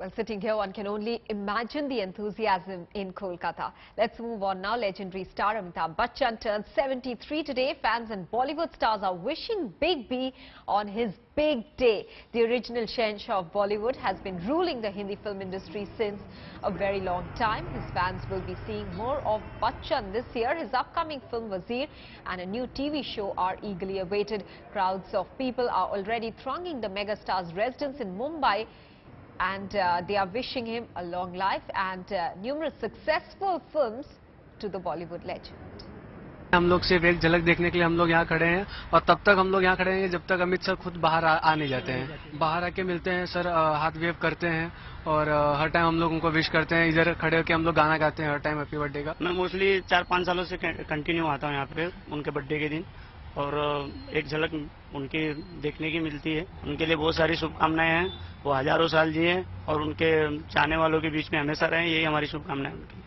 Well, sitting here, one can only imagine the enthusiasm in Kolkata. Let's move on now. Legendary star Amitabh Bachchan turned 73 today. Fans and Bollywood stars are wishing Big B on his big day. The original Shahenshah of Bollywood has been ruling the Hindi film industry since a very long time. His fans will be seeing more of Bachchan this year. His upcoming film Wazir and a new TV show are eagerly awaited. Crowds of people are already thronging the megastar's residence in Mumbai and uh, they are wishing him a long life and uh, numerous successful films to the Bollywood legend. हम लोग सिर्फ़ एक झलक देखने के लिए हम लोग यहाँ खड़े हैं और तब तक हम लोग यहाँ खड़े हैं जब तक अमित सर खुद बाहर आ, आ नहीं जाते हैं। बाहर आके मिलते हैं सर हाथ वेव करते हैं और हर टाइम हम लोग उनको विश करते हैं। इधर खड़े होकर हम लोग गाना गाते हैं हर टाइम हैप्पी बर्थडे का। मैं मोस्टली चार पाँच सालों से कंटिन्यू आता हूँ यहाँ पे उनके बर्थडे के दिन। और एक झलक उनकी देखने की मिलती है। उनके लिए बहुत सारी शुभकामनाएँ हैं। वो हज़ारों साल जिए और उनके चाहने वालों के बीच में हमेशा रहें। यही हमारी शुभकामनाएँ उनकी।